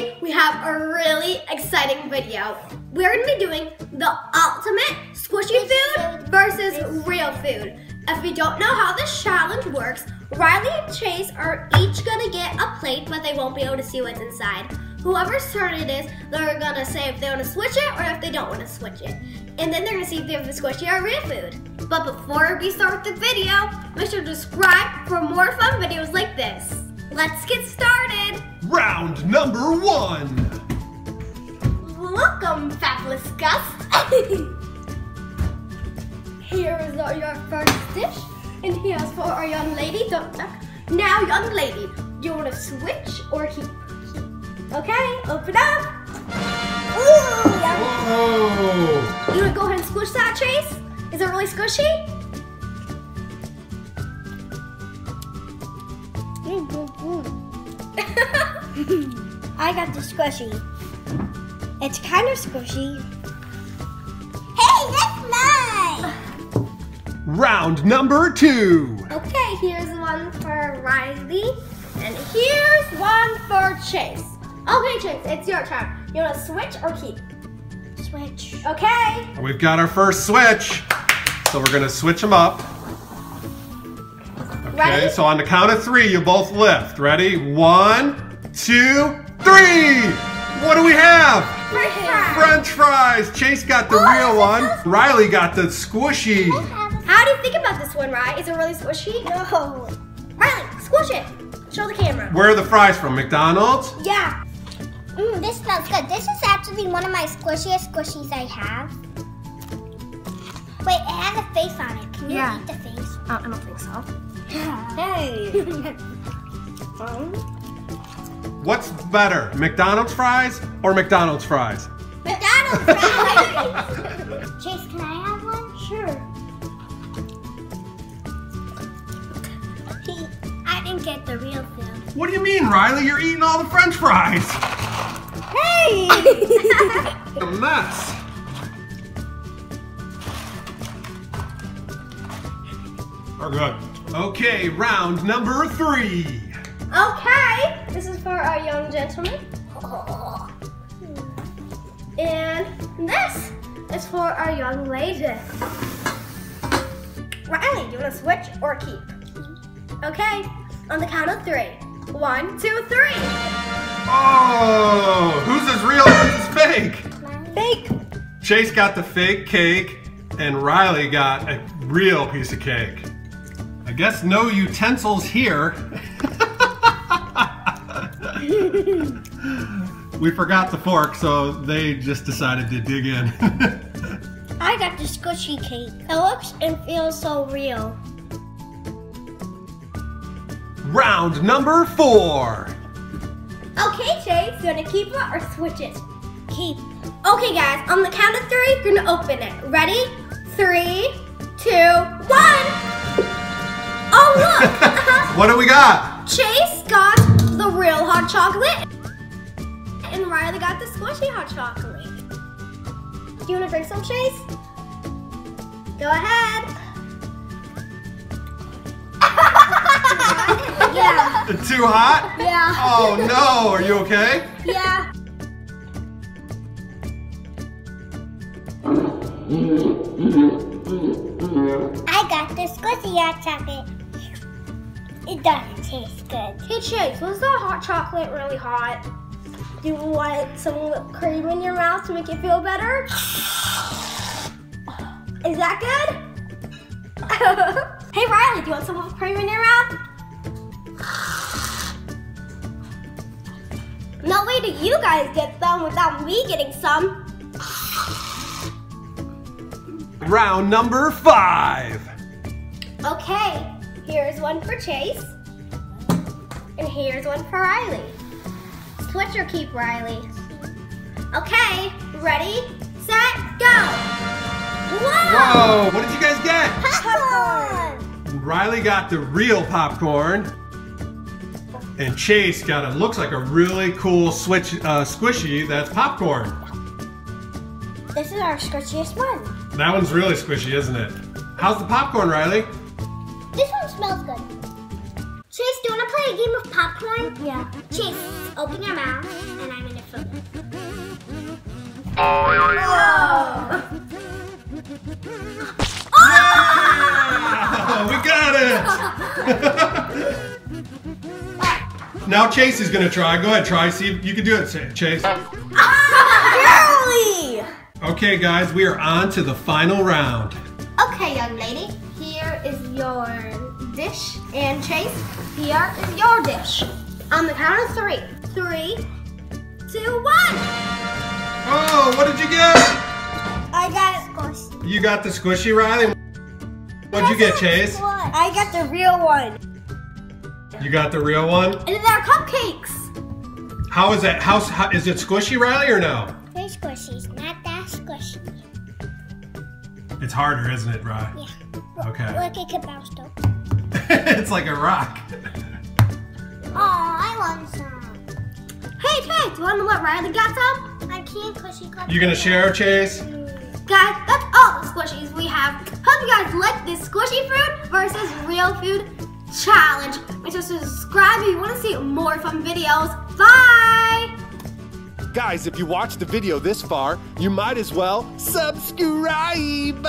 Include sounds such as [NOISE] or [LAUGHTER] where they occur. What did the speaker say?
today we have a really exciting video. We're gonna be doing the ultimate squishy food versus real food. If you don't know how this challenge works, Riley and Chase are each gonna get a plate, but they won't be able to see what's inside. Whoever's turn it is, they're gonna say if they wanna switch it or if they don't wanna switch it. And then they're gonna see if they have the squishy or real food. But before we start the video, make sure to subscribe for more fun videos like this. Let's get started. Round number one. Welcome, Fabulous Gust. [LAUGHS] Here is our, your first dish, and here's for our young lady. Don't duck. Now, young lady, do you want to switch or keep? Okay, open up. Ooh, yum. Whoa. You want to go ahead and squish that, Chase? Is it really squishy? Mm, mm, mm. [LAUGHS] I got the squishy. It's kind of squishy. Hey, that's mine! Round number two. Okay, here's one for Riley, and here's one for Chase. Okay, Chase, it's your turn. You want to switch or keep? Switch. Okay. We've got our first switch. So we're gonna switch them up. Okay, Ready? so on the count of three, you both lift. Ready? One, two, three. What do we have? French fries. French fries. Chase got the Oh, real one. Riley got the squishy. How do you think about this one, Riley? Is it really squishy? No. Riley, squish it. Show the camera. Where are the fries from? McDonald's? Yeah. Mm, this smells good. This is actually one of my squishiest squishies I have. Wait, it has a face on it. Can you Yeah. eat the face? Oh, I don't think so. [LAUGHS] Hey. [LAUGHS] Um, What's better, McDonald's fries or McDonald's fries? McDonald's fries. [LAUGHS] Chase, can I have one? sure. I didn't get the real food. What do you mean, Riley? You're eating all the French fries. Hey! [LAUGHS] A mess. We're good. Okay, round number three. Okay, this is for our young gentleman. And this is for our young lady. Riley, do you want to switch or keep? Okay, on the count of three. One, two, three. Oh, whose is real and whose fake? Fake. Chase got the fake cake, and Riley got a real piece of cake. I guess no utensils here. [LAUGHS] we forgot the fork, so they just decided to dig in. [LAUGHS] I got the squishy cake. It looks and feels so real. Round number four. Okay, Chase, you want to keep it or switch it? Keep. Okay, guys, on the count of three, you're gonna open it. Ready? Three, two, one. Oh, look! [LAUGHS] What do we got? Chase got the real hot chocolate, and Riley got the squishy hot chocolate. Do you want to drink some, Chase? Go ahead. [LAUGHS] yeah. Too hot? Yeah. Oh no, are you okay? Yeah. I got the squishy hot chocolate. It doesn't taste good. Hey Chase, was that hot chocolate really hot? Do you want some whipped cream in your mouth to make you feel better? Is that good? [LAUGHS] hey Riley, do you want some whipped cream in your mouth? No way do you guys get some without me getting some. Round number five. Okay, here's one for Chase. And here's one for Riley. Switch or keep, Riley. Okay, ready, set, go! Whoa! Whoa, what did you guys get? Popcorn! Riley got the real popcorn. And Chase got a looks like a really cool switch uh, squishy that's popcorn. This is our squishiest one. That one's really squishy, isn't it? How's the popcorn, Riley? This one smells good. Chase, Chase, do you want to play a game of popcorn? Yeah. Chase, open your mouth, and I'm gonna fill it. Oh. Yeah! we got it! now Chase is gonna try. Go ahead, try. See if you can do it, Chase. Really? Okay, guys, we are on to the final round. Okay, young lady. Here is your dish, and Chase, here is your dish. On the count of three. Three, two, one. Oh, what did you get? I got Squish. You got the squishy, Riley. What'd you get, Chase? I got the real one. You got the real one. And they're cupcakes. How is that? How, how is it squishy, Riley, or no? They're squishies, not that squishy. It's harder, isn't it, Ry? Yeah. Okay. Look, it can [LAUGHS] it's like a rock. [LAUGHS] Oh, I want some. Hey, Chase, you want to let Riley got some? I can't cushy cut. You gonna share, Chase? Guys, that's all the squishies we have. Hope you guys like this squishy food versus real food challenge. Make sure to subscribe if you want to see more fun videos. Bye! Guys, if you watched the video this far, you might as well subscribe.